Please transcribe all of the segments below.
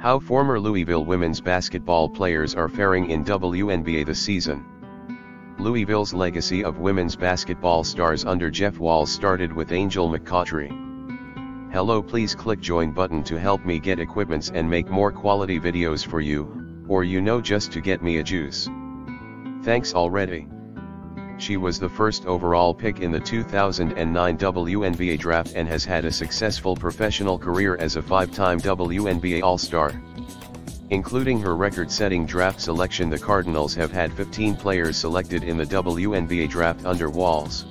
How former Louisville women's basketball players are faring in WNBA this season. Louisville's legacy of women's basketball stars under Jeff Walz started with Angel McCoughtry. Hello please click join button to help me get equipments and make more quality videos for you, or you know just to get me a juice. Thanks already. She was the first overall pick in the 2009 WNBA draft and has had a successful professional career as a five-time WNBA All-Star. Including her record-setting draft selection the Cardinals have had 15 players selected in the WNBA draft under Walz.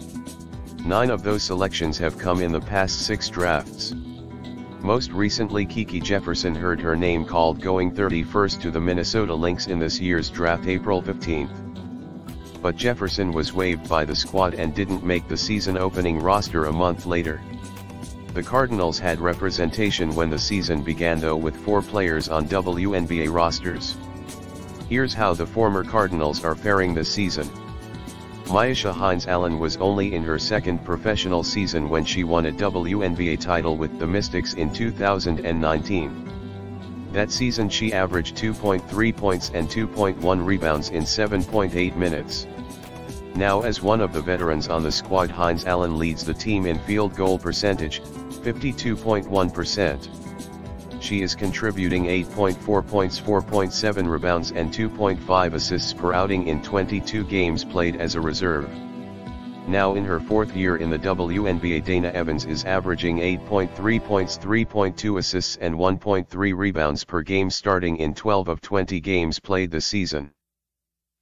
Nine of those selections have come in the past six drafts. Most recently Kiki Jefferson heard her name called going 31st to the Minnesota Lynx in this year's draft April 15 but Jefferson was waived by the squad and didn't make the season opening roster a month later. The Cardinals had representation when the season began though with four players on WNBA rosters. Here's how the former Cardinals are faring this season. Myisha Hines Allen was only in her second professional season when she won a WNBA title with the Mystics in 2019. That season she averaged 2.3 points and 2.1 rebounds in 7.8 minutes. Now as one of the veterans on the squad Hines Allen leads the team in field goal percentage, 52.1%. She is contributing 8.4 points 4.7 rebounds and 2.5 assists per outing in 22 games played as a reserve. Now in her fourth year in the WNBA Dana Evans is averaging 8.3 points 3.2 assists and 1.3 rebounds per game starting in 12 of 20 games played this season.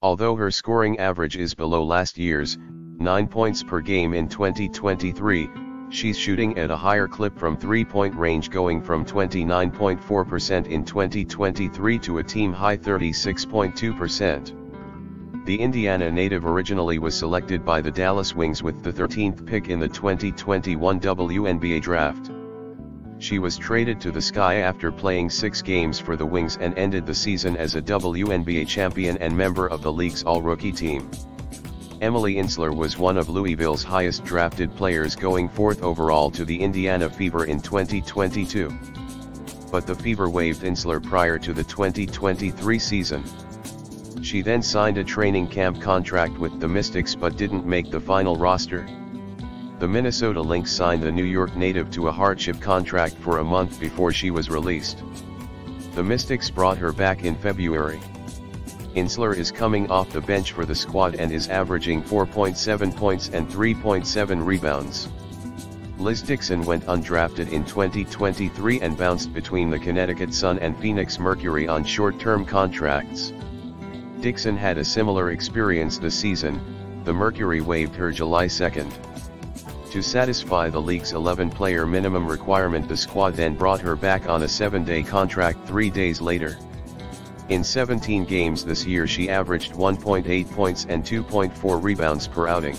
Although her scoring average is below last year's, 9 points per game in 2023, she's shooting at a higher clip from three-point range going from 29.4% in 2023 to a team high 36.2%. The Indiana native originally was selected by the Dallas Wings with the 13th pick in the 2021 WNBA draft. She was traded to the Sky after playing six games for the Wings and ended the season as a WNBA champion and member of the league's all-rookie team. Emily Engstler was one of Louisville's highest drafted players going fourth overall to the Indiana Fever in 2022. But the Fever waived Engstler prior to the 2023 season. She then signed a training camp contract with the Mystics but didn't make the final roster. The Minnesota Lynx signed the New York native to a hardship contract for a month before she was released. The Mystics brought her back in February. Engstler is coming off the bench for the squad and is averaging 4.7 points and 3.7 rebounds. Liz Dixon went undrafted in 2023 and bounced between the Connecticut Sun and Phoenix Mercury on short-term contracts. Dixon had a similar experience this season, the Mercury waived her July 2nd. To satisfy the league's 11-player minimum requirement the squad then brought her back on a 7-day contract three days later. In 17 games this year she averaged 1.8 points and 2.4 rebounds per outing.